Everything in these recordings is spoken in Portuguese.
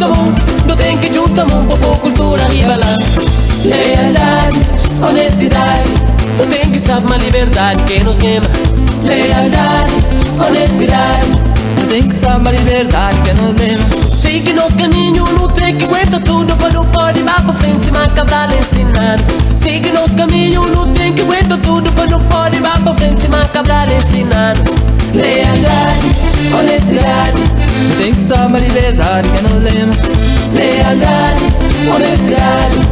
que Tu tem que juntar um pouco cultura ribala Lealdade, honestidade Tu tem que saber uma liberdade que nos queima Lealdade, honestidade Tu tem que saber uma liberdade que nos leva Siga nosso caminho, não tem que aguenta tudo Mas não pode vá pra frente, mas cabral ensinar Siga nosso caminho, não tem que aguenta tudo Mas não pode vá pra frente, mas cabral ensinar Lealdade, honestidade Tu tem que saber uma liberdade que nos leva Lealdade,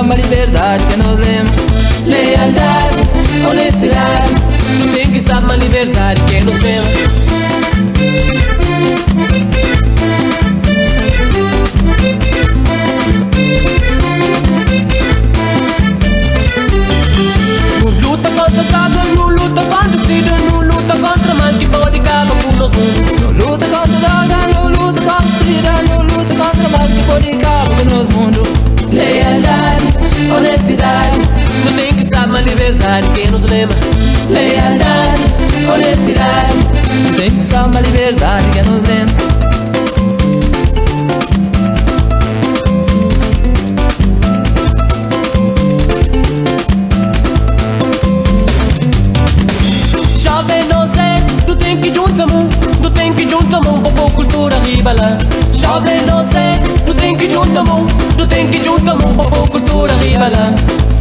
uma liberdade que nos lembra Lealdade, honestidade Tu tem que saber uma liberdade que nos lembra liberdade que nos lembra Lealdade, honestidade tem saber uma liberdade que nos lembra Jovem sei, tu tem que juntar Tu tem que juntar mão cultura ribala Jovem sei, tu tem que juntar mão Tu tem que juntar cultura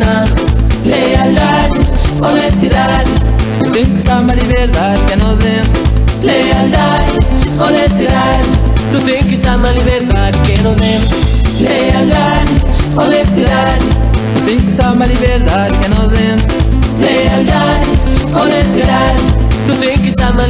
lembra Lealdade, honestidade Tem que ser uma liberdade que nos lembra honestidade Tem que ser uma liberdade que nos lembra Lealdade, honestidade Tu tem que ser uma liberdade que nos lembra Lealdade, honestidade Tem que ser uma liberdade que nos lembra Lealdade, honestidade Tu tem que ser uma